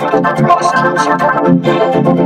Thank you.